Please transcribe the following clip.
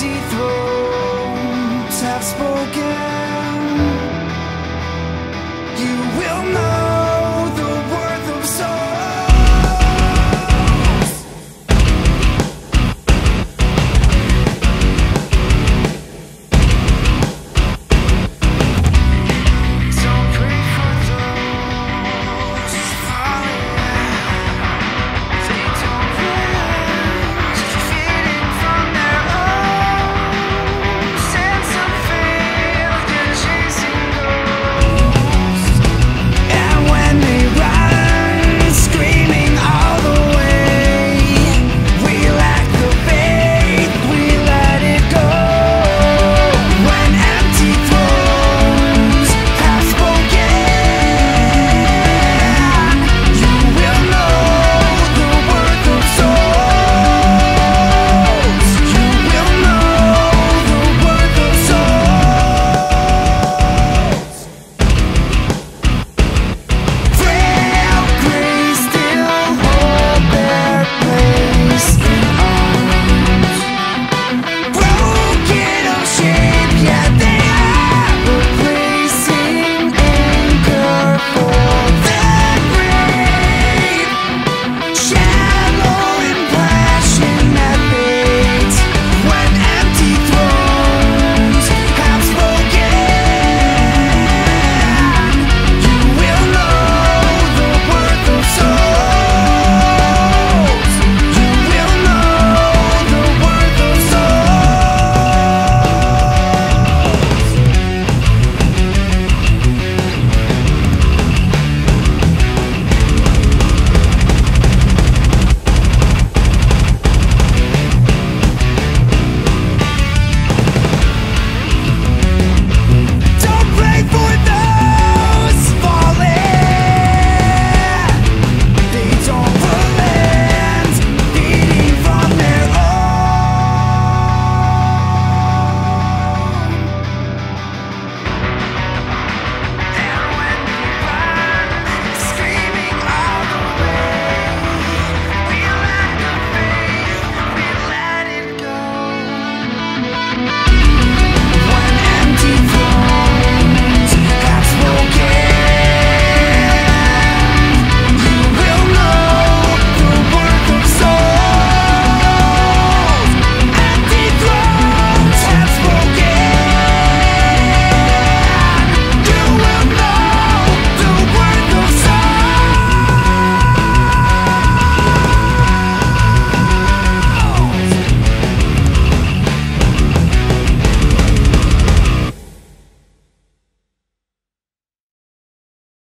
dethrones have spoken.